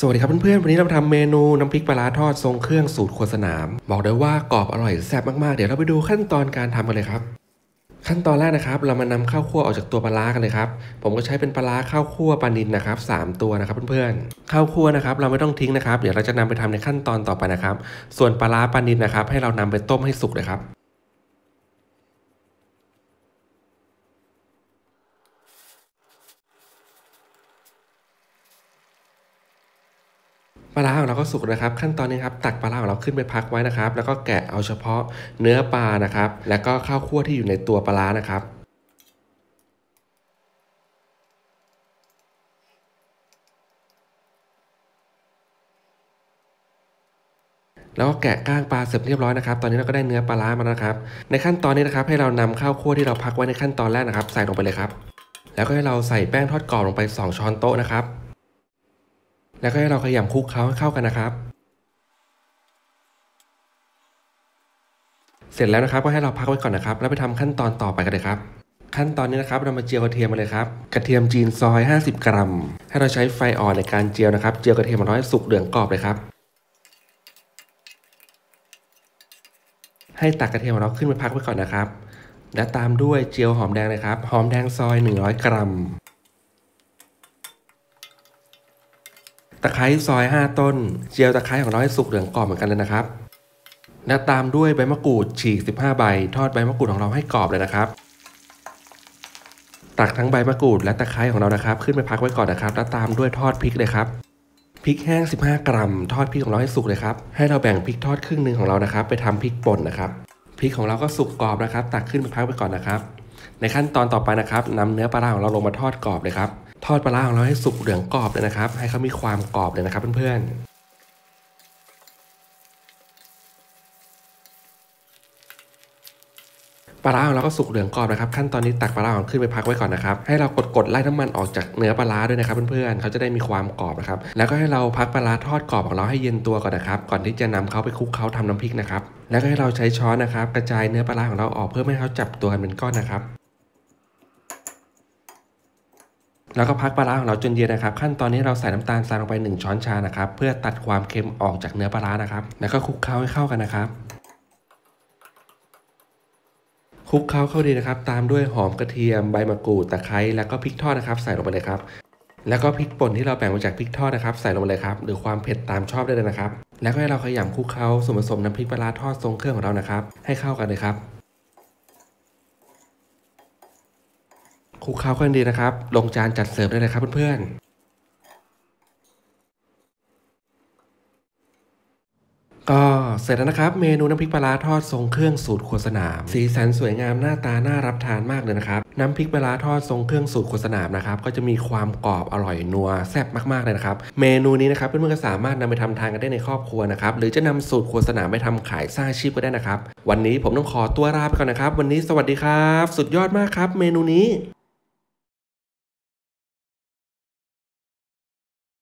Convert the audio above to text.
สวัสดีครับเพื่อนๆ วันนี้เราทำเมนูน้ำพริกปลาทอดทรงเครื่องสูตรครัวสนาม บอกได้ว่ากรอบอร่อยแซ่บมากๆ เดี๋ยวเราไปดูขั้นตอนการทำกันเลยครับ ขั้นตอนแรกนะครับ เรามานำข้าวคั่วออกจากตัวปลากันเลยครับ ผมก็ใช้เป็นปลาข้าวคั่วปลานินนะครับสามตัวนะครับเพื่อนๆ ข้าวคั่วนะครับเราไม่ต้องทิ้งนะครับ เดี๋ยวเราจะนำไปทำในขั้นตอนต่อไปนะครับ ส่วนปลาปลานินนะครับ ให้เรานำไปต้มให้สุกเลยครับ ปลาร้าของเราก็สุกนะครับ ขั้นตอนนี้ครับตักปลาร้าของเราขึ้นไปพักไว้นะครับ แล้วก็แกะเอาเฉพาะเนื้อปลานะครับ แล้วก็ข้าวคั่วที่อยู่ในตัวปลาร้านะครับแล้วก็แกะก้างปลาเสร็จเรียบร้อยนะครับ ตอนนี้เราก็ได้เนื้อปลาร้ามานะครับ ในขั้นตอนนี้นะครับ ให้เรานำข้าวคั่วที่เราพักไว้ในขั้นตอนแรกนะครับ ใส่ลงไปเลยครับ แล้วก็ให้เราใส่แป้งทอดกรอบลงไป 2 ช้อนโต๊ะนะครับ แล้วก็ให้เราขยำคลุกเคล้าให้เข้ากันนะครับ เสร็จแล้วนะครับก็ให้เราพักไว้ก่อนนะครับ แล้วไปทำขั้นตอนต่อไปกันเลยครับ ขั้นตอนนี้นะครับเรามาเจียวกระเทียมมาเลยครับ กระเทียมจีนซอย 50 กรัม ให้เราใช้ไฟอ่อนในการเจียวนะครับ เจียวกระเทียมมาน้อยสุกเหลืองกรอบเลยครับให้ตักกระเทียมของเราขึ้นไปพักไว้ก่อนนะครับ และตามด้วยเจียวหอมแดงเลยครับ หอมแดงซอย 100 กรัมะไคร้ซอย 5 ต้น เจียวตะไคร้ของเราให้สุกเหลืองกรอบเหมือนกันเลยนะครับและตามด้วยใบมะกรูดฉีก 15 ใบ ทอดใบมะกรูดของเราให้กรอบเลยนะครับ ตักทั้งใบมะกรูดและตะไคร้ของเรานะครับ ขึ้นไปพักไว้ก่อนนะครับ แล้วตามด้วยทอดพริกเลยครับพริกแห้ง 15 กรัม ทอดพริกของเราให้สุกเลยครับ ให้เราแบ่งพริกทอดครึ่งหนึ่งของเรานะครับ ไปทำพริกป่นนะครับ พริกของเราก็สุกกรอบนะครับ ตักขึ้นไปพักไว้ก่อนนะครับ ในขั้นตอนต่อไปนะครับนำเนื้อปลาร้าของเราลงมาทอดกรอบเลยครับ ทอดปลาร้าของเราให้สุกเหลืองกรอบเลยนะครับ ให้เขามีความกรอบเลยนะครับเพื่อนๆปลาร้าของเราก็สุกเหลืองกรอบนะครับขั้นตอนนี้ตักปลาร้าของขึ้นไปพักไว้ก่อนนะครับให้เรากดกดไล่น้ำมันออกจากเนื้อปลาร้าด้วยนะครับเพื่อนๆเขาจะได้มีความกรอบนะครับแล้วก็ให้เราพักปลาร้าทอดกรอบของเราให้เย็นตัวก่อนนะครับก่อนที่จะนำเขาไปคลุกเคล้าทำน้ำพริกนะครับแล้วก็ให้เราใช้ช้อนนะครับกระจายเนื้อปลาร้าของเราออกเพื่อไม่ให้เขาจับตัวกันเป็นก้อนนะครับ แล้วก็พักปลาร้าของเราจนเย็นนะครับ ขั้นตอนนี้เราใส่น้ำตาลทรายลงไป 1 ช้อนชานะครับ เพื่อตัดความเค็มออกจากเนื้อปลาร้านะครับ แล้วก็คลุกเคล้าให้เข้ากันนะครับคลุกเคล้าเข้าดีนะครับ ตามด้วยหอมกระเทียมใบมะกรูดตะไคร้แล้วก็พริกทอดนะครับใส่ลงไปเลยครับแล้วก็พริกป่นที่เราแบ่งมาจากพริกทอดนะครับใส่ลงไปเลยครับหรือความเผ็ดตามชอบได้เลยนะครับ แล้วก็ให้เราขยำคลุกเคล้าส่วนผสมน้ำพริกปลาร้าทอดทรงเครื่องของเรานะครับ ให้เข้ากันเลยครับ คลุกเคล้ากันดีนะครับ ลงจานจัดเสิร์ฟได้เลยครับเพื่อนๆ ก็เสร็จแล้วนะครับ เมนูน้ำพริกปลาทอดทรงเครื่องสูตรโฆษณามสีสันสวยงามหน้าตาน่ารับทานมากเลยนะครับ น้ำพริกปลาทอดทรงเครื่องสูตรโฆษณามนะครับ ก็จะมีความกรอบอร่อยนัวแซ่บมากๆเลยนะครับ เมนูนี้นะครับเพื่อนๆก็สามารถนำไปทำทานกันได้ในครอบครัวนะครับ หรือจะนำสูตรโฆษณามไปทำขายสร้างอาชีพก็ได้นะครับ วันนี้ผมต้องขอตัวลาไปก่อนนะครับ วันนี้สวัสดีครับ สุดยอดมากครับ เมนูนี้